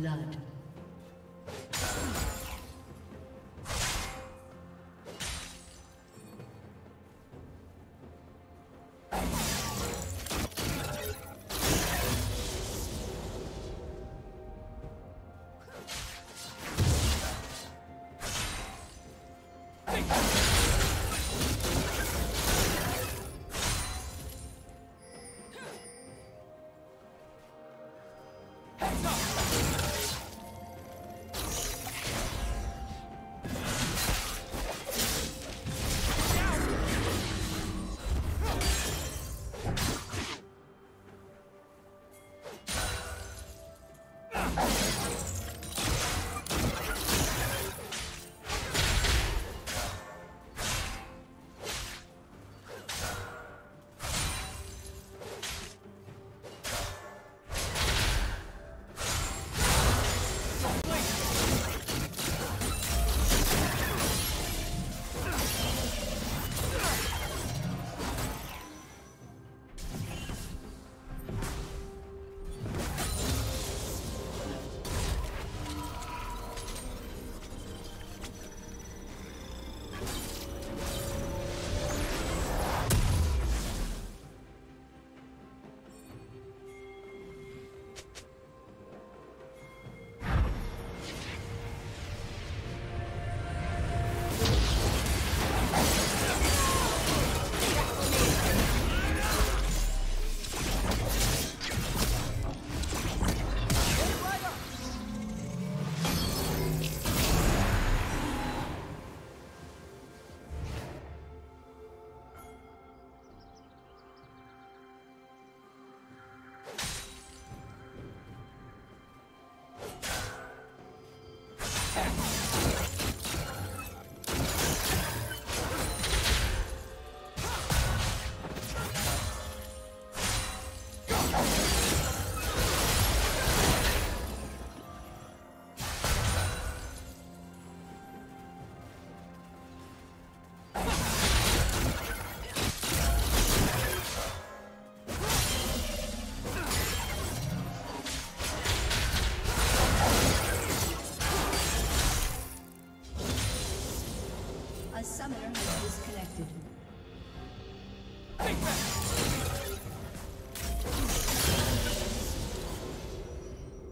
Blood.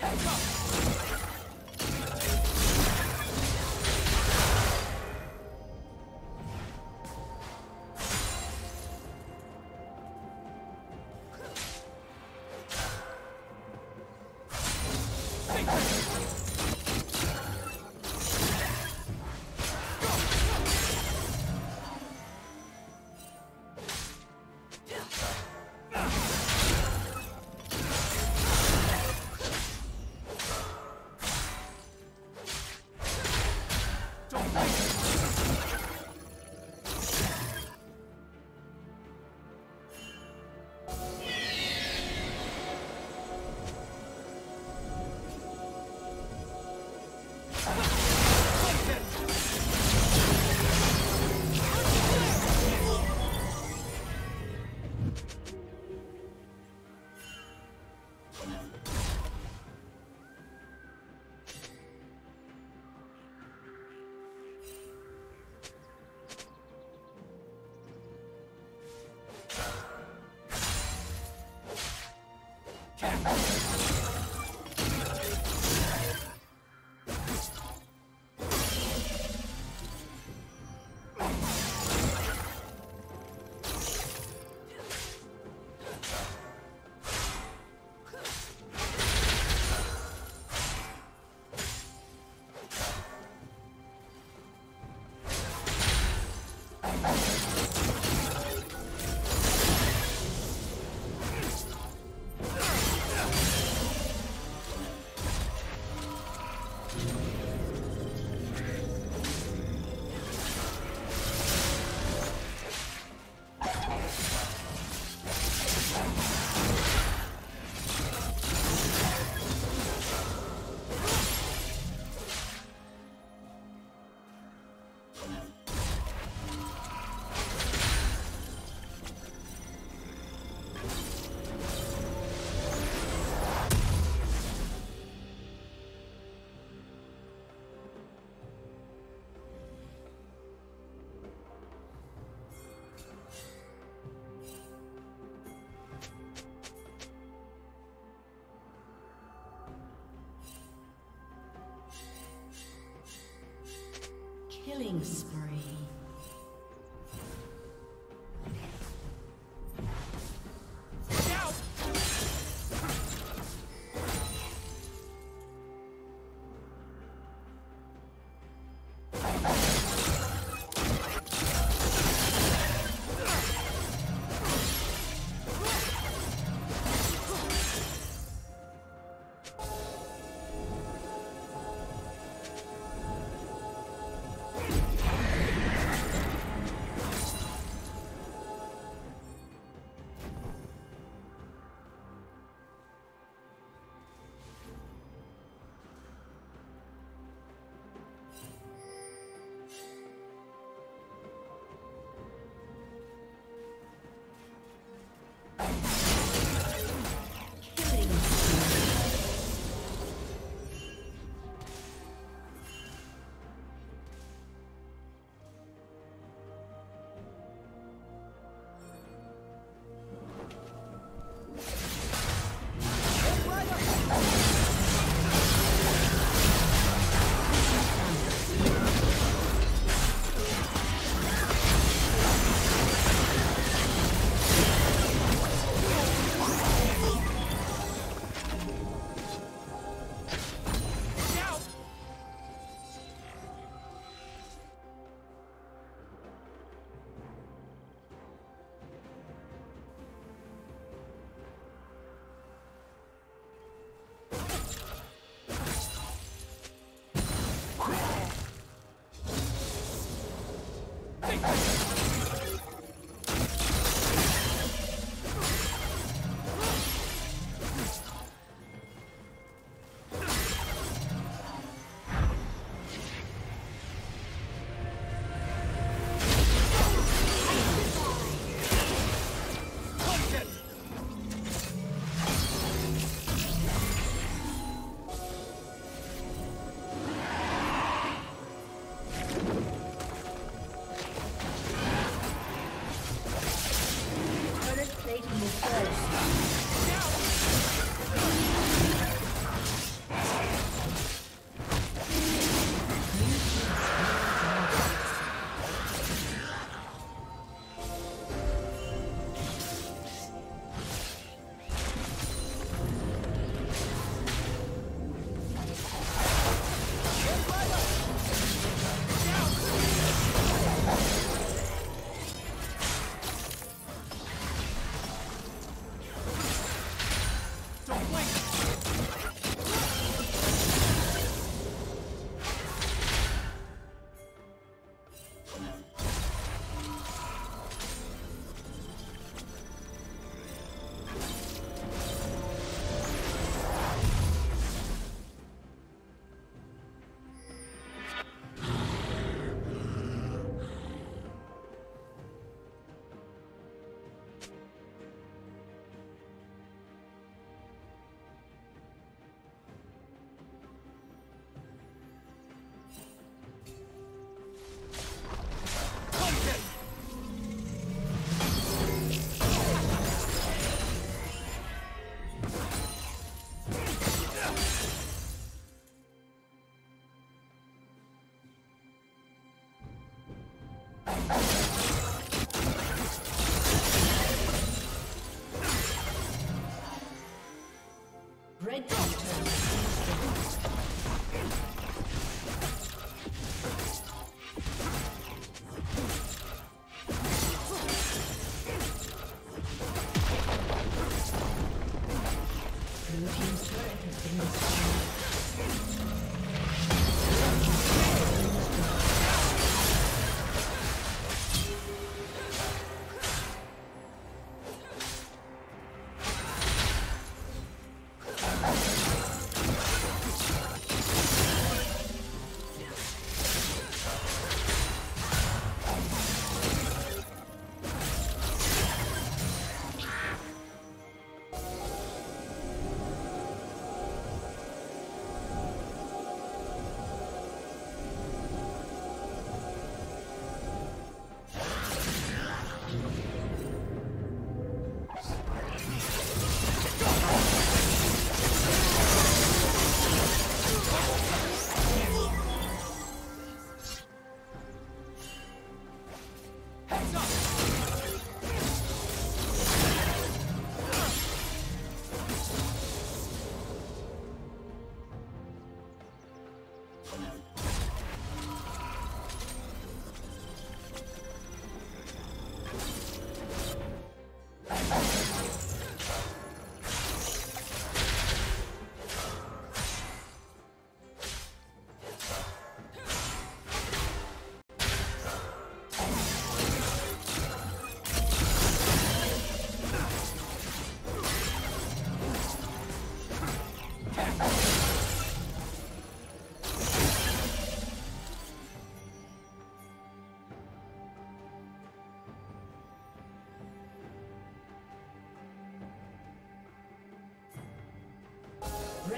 Heads up! Killing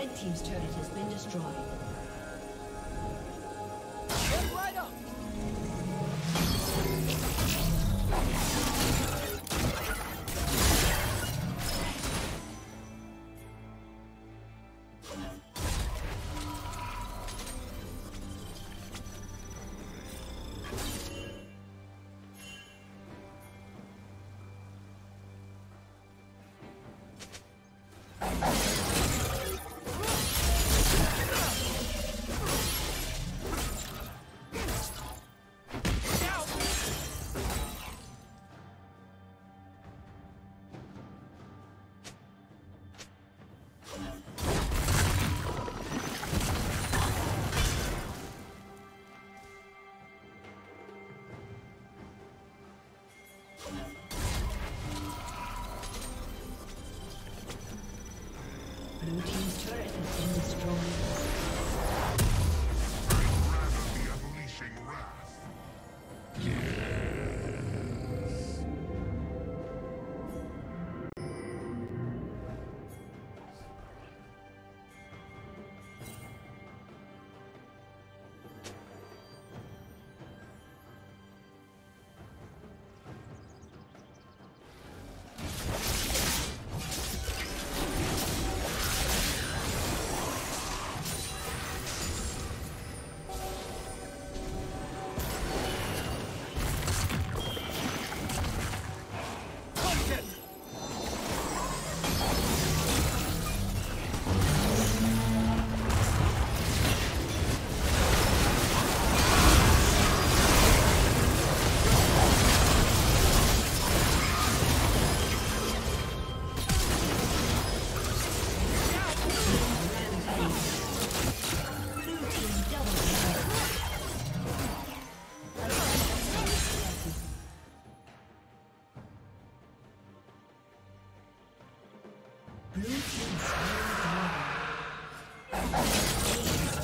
Red Team's turret has been destroyed. Get right up! Red team's turret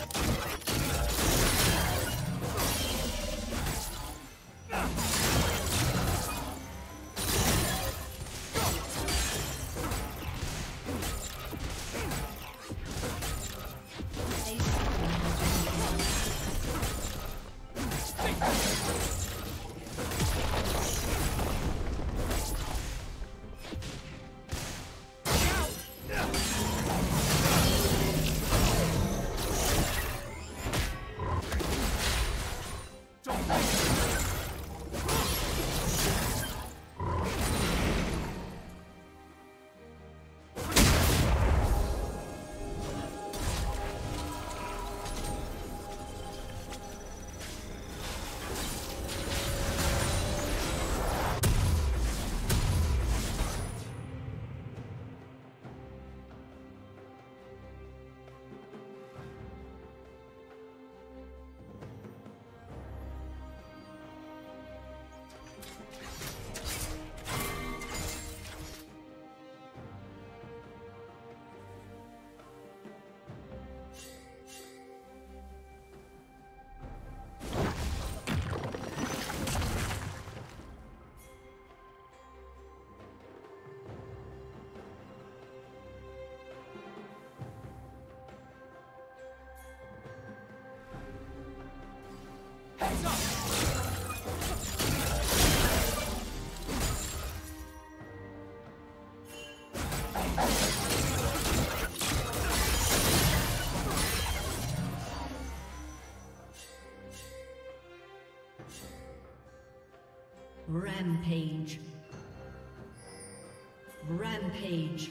Rampage. Rampage.